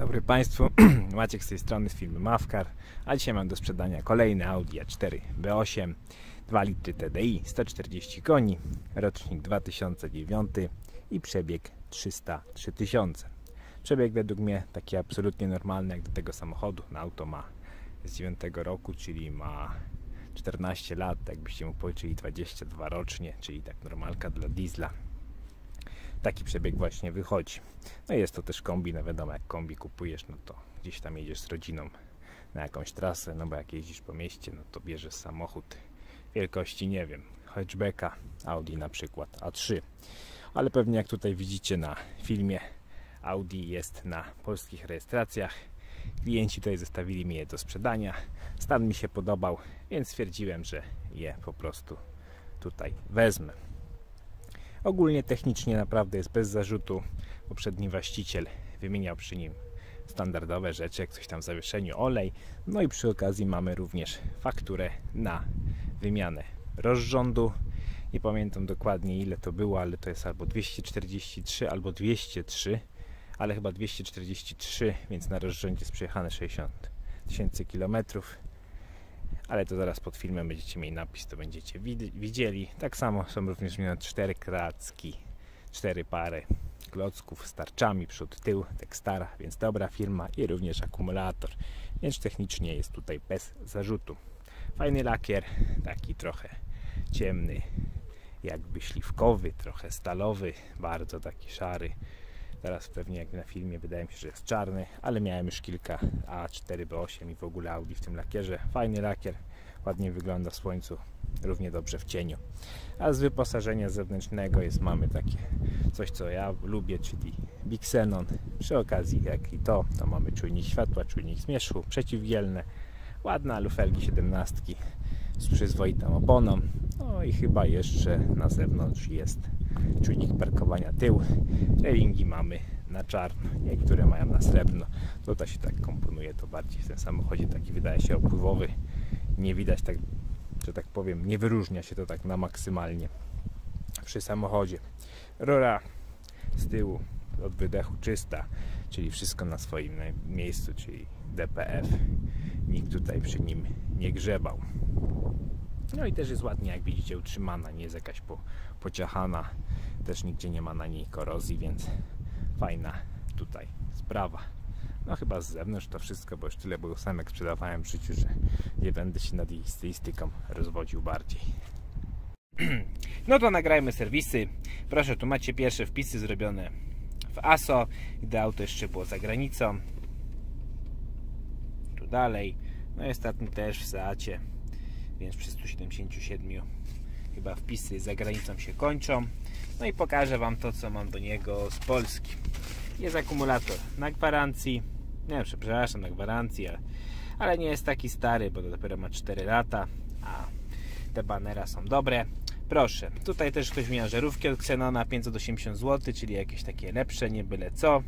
Dobry Państwu, Maciek z tej strony z filmu Mawkar, a dzisiaj mam do sprzedania kolejny Audi A4 B8 2 litry TDI, 140 koni, rocznik 2009 i przebieg 303 tysiące. Przebieg według mnie taki absolutnie normalny jak do tego samochodu. Na auto ma z 9 roku, czyli ma 14 lat, jakbyście mu policzyli 22 rocznie, czyli tak normalka dla diesla taki przebieg właśnie wychodzi. No jest to też kombi, no wiadomo, jak kombi kupujesz, no to gdzieś tam jedziesz z rodziną na jakąś trasę, no bo jak jeździsz po mieście, no to bierzesz samochód wielkości, nie wiem, hatchbacka, Audi na przykład A3. Ale pewnie jak tutaj widzicie na filmie, Audi jest na polskich rejestracjach. Klienci tutaj zostawili mi je do sprzedania. Stan mi się podobał, więc stwierdziłem, że je po prostu tutaj wezmę. Ogólnie technicznie naprawdę jest bez zarzutu. Poprzedni właściciel wymieniał przy nim standardowe rzeczy, jak coś tam w zawieszeniu, olej. No i przy okazji mamy również fakturę na wymianę rozrządu. Nie pamiętam dokładnie ile to było, ale to jest albo 243, albo 203, ale chyba 243, więc na rozrządzie jest przejechane 60 tysięcy kilometrów ale to zaraz pod filmem będziecie mieli napis, to będziecie widzieli. Tak samo są również wymienione cztery kracki, cztery pary klocków z tarczami przód, tył, Tekstara, więc dobra firma i również akumulator, więc technicznie jest tutaj bez zarzutu. Fajny lakier, taki trochę ciemny, jakby śliwkowy, trochę stalowy, bardzo taki szary. Teraz pewnie jak na filmie wydaje mi się, że jest czarny, ale miałem już kilka A4, B8 i w ogóle Audi w tym lakierze. Fajny lakier, ładnie wygląda w słońcu, równie dobrze w cieniu. A z wyposażenia zewnętrznego jest mamy takie coś, co ja lubię, czyli Big Xenon. Przy okazji, jak i to, to mamy czujnik światła, czujnik zmierzchu, przeciwgielne, ładne lufelgi 17 z przyzwoitą oponą. No i chyba jeszcze na zewnątrz jest czujnik parkowania tył. Railingi mamy na czarno, niektóre mają na srebrno. Tutaj się tak komponuje to bardziej w tym samochodzie, taki wydaje się opływowy. Nie widać tak, że tak powiem, nie wyróżnia się to tak na maksymalnie przy samochodzie. Rora z tyłu od wydechu czysta, czyli wszystko na swoim miejscu, czyli DPF. Nikt tutaj przy nim nie grzebał. No i też jest ładnie, jak widzicie, utrzymana, nie jest jakaś po, pociachana. Też nigdzie nie ma na niej korozji, więc fajna tutaj sprawa. No chyba z zewnątrz to wszystko, bo już tyle było jak sprzedawałem w życiu, że nie będę się nad jej stylistyką rozwodził bardziej. No to nagrajmy serwisy. Proszę, tu macie pierwsze wpisy zrobione w ASO, gdy auto jeszcze było za granicą. Tu dalej. No i ostatni też w Seacie więc przy 177 chyba wpisy za granicą się kończą. No i pokażę Wam to, co mam do niego z Polski. Jest akumulator na gwarancji, nie przepraszam, na gwarancji, ale, ale nie jest taki stary, bo to dopiero ma 4 lata, a te banera są dobre. Proszę, tutaj też ktoś miał żarówki od Xenona 580 zł, czyli jakieś takie lepsze, nie byle co.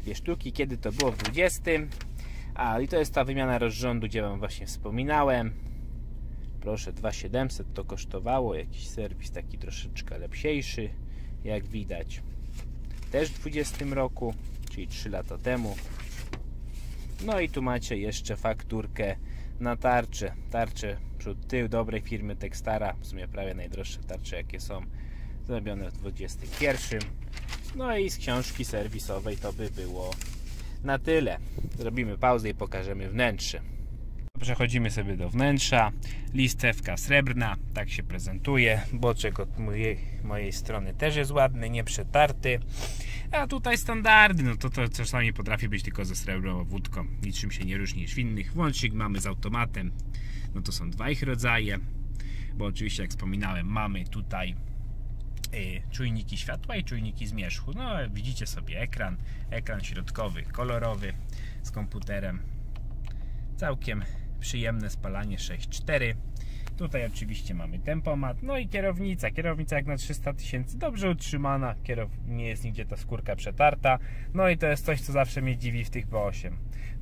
Dwie sztuki, kiedy to było w 20 a i to jest ta wymiana rozrządu, gdzie Wam właśnie wspominałem. Proszę, 2700 to kosztowało. Jakiś serwis taki troszeczkę lepsiejszy, jak widać. Też w 20 roku, czyli 3 lata temu. No i tu macie jeszcze fakturkę na tarczę. Tarcze przód tył dobrej firmy Textara. W sumie prawie najdroższe tarcze jakie są. Zrobione w 21. No i z książki serwisowej to by było na tyle. Zrobimy pauzę i pokażemy wnętrze. Przechodzimy sobie do wnętrza. Listewka srebrna, tak się prezentuje. Boczek od mojej, mojej strony też jest ładny, nieprzetarty. A tutaj standardy, no to, to czasami potrafi być tylko ze srebrną wódką. Niczym się nie różni niż w innych. Włącznik mamy z automatem. No to są dwa ich rodzaje. Bo oczywiście, jak wspominałem, mamy tutaj czujniki światła i czujniki zmierzchu. No, widzicie sobie ekran, ekran środkowy, kolorowy z komputerem. Całkiem przyjemne spalanie 6.4. Tutaj oczywiście mamy tempomat, no i kierownica. Kierownica jak na 300 tysięcy, dobrze utrzymana, kierow... nie jest nigdzie ta skórka przetarta. No i to jest coś, co zawsze mnie dziwi w tych B8.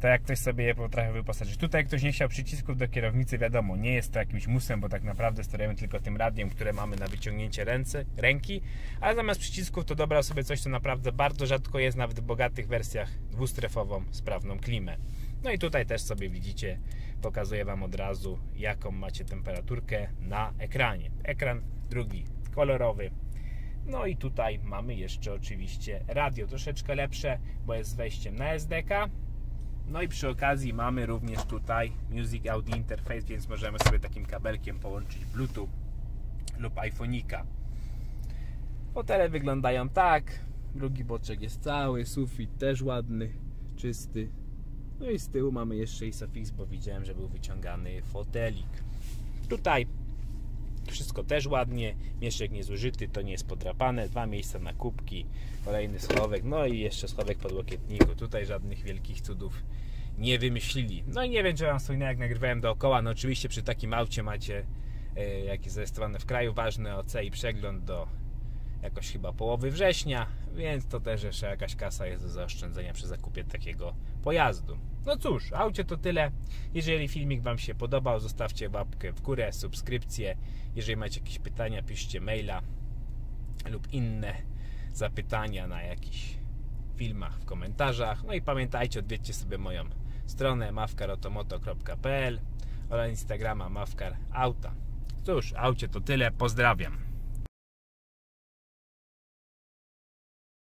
To jak ktoś sobie je potrafi wyposażyć. Tutaj ktoś nie chciał przycisków do kierownicy, wiadomo, nie jest to jakimś musem, bo tak naprawdę sterujemy tylko tym radiem, które mamy na wyciągnięcie ręce, ręki, ale zamiast przycisków to dobrał sobie coś, co naprawdę bardzo rzadko jest nawet w bogatych wersjach dwustrefową, sprawną klimę. No i tutaj też sobie widzicie, pokazuję Wam od razu, jaką macie temperaturkę na ekranie. Ekran drugi kolorowy. No i tutaj mamy jeszcze oczywiście radio, troszeczkę lepsze, bo jest z wejściem na SDK. No i przy okazji mamy również tutaj Music Audio Interface, więc możemy sobie takim kabelkiem połączyć Bluetooth lub iPhone'ika. Fotele wyglądają tak. Drugi boczek jest cały, sufit też ładny, czysty. No i z tyłu mamy jeszcze Isofix, bo widziałem, że był wyciągany fotelik. Tutaj wszystko też ładnie, mieszek niezużyty, to nie jest podrapane, dwa miejsca na kubki, kolejny schowek, no i jeszcze schowek podłokietniku. Tutaj żadnych wielkich cudów nie wymyślili. No i nie wiem, czy Wam wspominałem, jak nagrywałem dookoła, no oczywiście przy takim aucie macie, e, jak jest zarejestrowane w kraju, ważny OC i przegląd do jakoś chyba połowy września, więc to też jeszcze jakaś kasa jest do zaoszczędzenia przy zakupie takiego pojazdu. No cóż, aucie to tyle. Jeżeli filmik Wam się podobał, zostawcie łapkę w górę, subskrypcję. Jeżeli macie jakieś pytania, piszcie maila lub inne zapytania na jakichś filmach w komentarzach. No i pamiętajcie, odwiedźcie sobie moją stronę mafkarotomoto.pl oraz Instagrama mafkarauta. Cóż, aucie to tyle. Pozdrawiam.